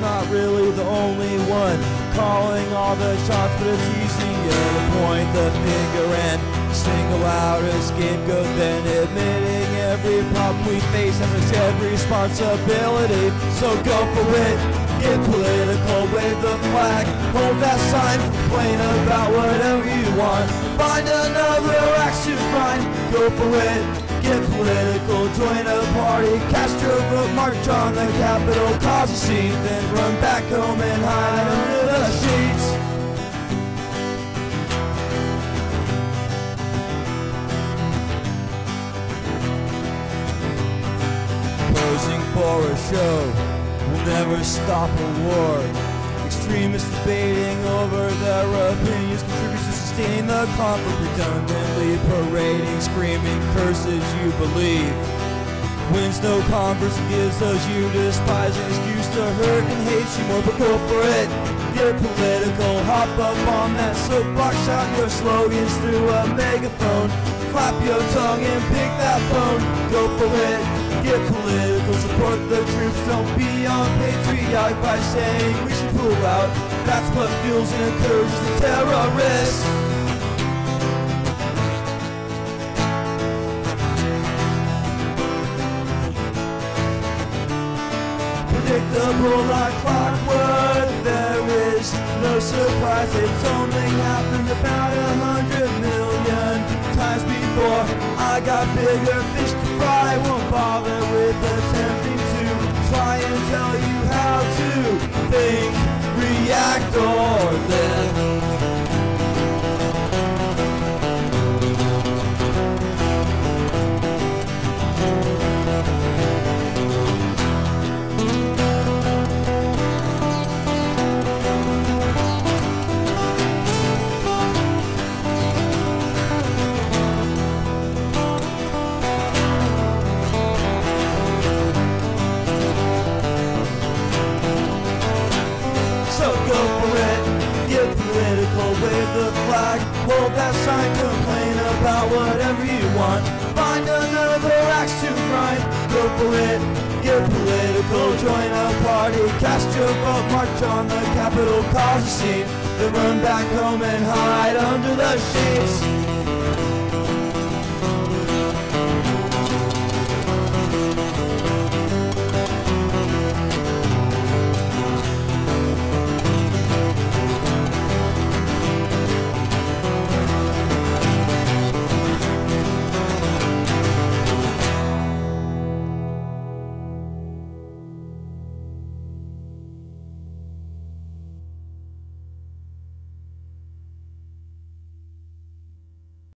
not really the only one calling all the shots, but it's easier to point the finger and single out a scapegoat than admitting every problem we face has a shared responsibility. So go for it, get political, wave the flag, hold that sign, complain about whatever you want. Find another axe to go for it, get political, join a party, cast your vote, march on the Capitol, cause a scene, then run back home and hide under the sheets. Posing for a show will never stop a war. Extremists debating over their opinions contributes sustain the conflict redundantly parading, screaming curses you believe. Wins no converse gives those you despise an excuse to hurt and hate you more, but go for it. Get political, hop up on that soapbox, shout your slogans through a megaphone. Clap your tongue and pick that bone. Go for it. Get political, support the troops. Don't be unpatriotic by saying we should pull out. That's what fuels and encourages the terrorists. Predictable like clockwork, there is no surprise. It's only happened about a hundred million times before. I got bigger fish to fry, won't bother with attempting to try and tell you how to think, react, or live. Flag, hold that sign, complain about whatever you want. Find another axe to grind, go for it, get political, join a party, cast your vote, march on the Capitol, cause a scene, then run back home and hide under the sheets.